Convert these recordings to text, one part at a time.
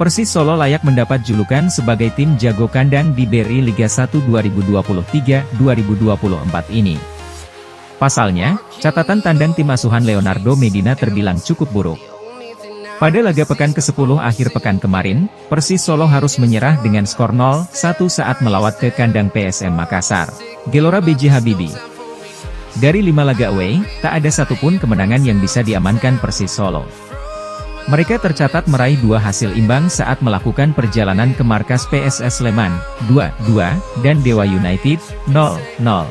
Persis Solo layak mendapat julukan sebagai tim jago kandang di BRI Liga 1 2023-2024 ini. Pasalnya, catatan tandang tim asuhan Leonardo Medina terbilang cukup buruk. Pada laga pekan ke-10 akhir pekan kemarin, Persis Solo harus menyerah dengan skor 0-1 saat melawat ke kandang PSM Makassar. Gelora BJ Habibie. Dari lima laga away, tak ada satupun kemenangan yang bisa diamankan Persis Solo. Mereka tercatat meraih dua hasil imbang saat melakukan perjalanan ke markas PSS Sleman, 2-2, dan Dewa United, 0-0.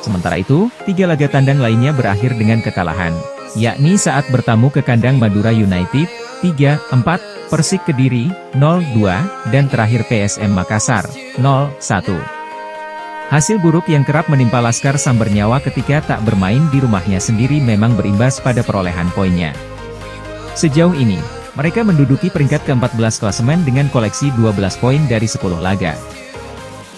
Sementara itu, tiga laga tandang lainnya berakhir dengan kekalahan, yakni saat bertamu ke kandang Madura United, 3-4, Persik Kediri, 0-2, dan terakhir PSM Makassar, 0-1. Hasil buruk yang kerap menimpa Laskar Sambernyawa ketika tak bermain di rumahnya sendiri memang berimbas pada perolehan poinnya. Sejauh ini, mereka menduduki peringkat ke-14 klasemen dengan koleksi 12 poin dari 10 laga.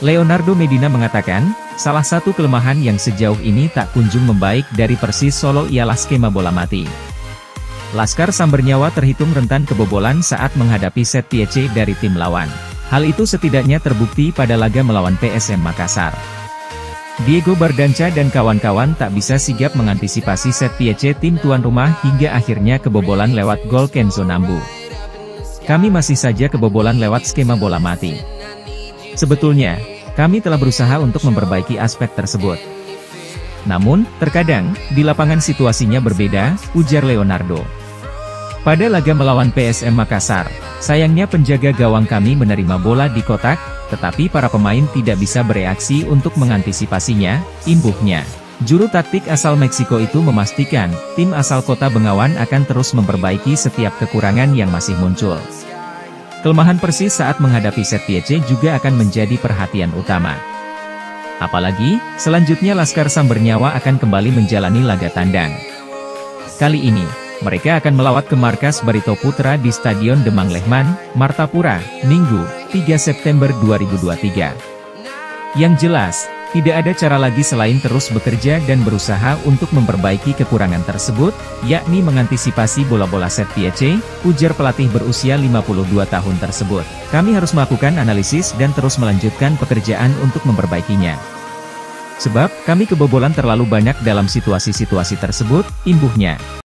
Leonardo Medina mengatakan, salah satu kelemahan yang sejauh ini tak kunjung membaik dari Persis Solo ialah skema bola mati. Laskar Sambernyawa terhitung rentan kebobolan saat menghadapi set piece dari tim lawan. Hal itu setidaknya terbukti pada laga melawan PSM Makassar. Diego Bardanca dan kawan-kawan tak bisa sigap mengantisipasi set piece tim tuan rumah hingga akhirnya kebobolan lewat gol Kenzo Nambu. Kami masih saja kebobolan lewat skema bola mati. Sebetulnya, kami telah berusaha untuk memperbaiki aspek tersebut. Namun, terkadang, di lapangan situasinya berbeda, ujar Leonardo. Pada laga melawan PSM Makassar, sayangnya penjaga gawang kami menerima bola di kotak, tetapi para pemain tidak bisa bereaksi untuk mengantisipasinya, imbuhnya. Juru taktik asal Meksiko itu memastikan, tim asal kota Bengawan akan terus memperbaiki setiap kekurangan yang masih muncul. Kelemahan Persis saat menghadapi set piece juga akan menjadi perhatian utama. Apalagi, selanjutnya Laskar Sambernyawa akan kembali menjalani laga tandang. Kali ini, mereka akan melawat ke markas Barito Putra di Stadion Demang Lehman, Martapura, Minggu, 3 September 2023. Yang jelas, tidak ada cara lagi selain terus bekerja dan berusaha untuk memperbaiki kekurangan tersebut, yakni mengantisipasi bola-bola set piece, ujar pelatih berusia 52 tahun tersebut. Kami harus melakukan analisis dan terus melanjutkan pekerjaan untuk memperbaikinya. Sebab, kami kebobolan terlalu banyak dalam situasi-situasi tersebut, imbuhnya.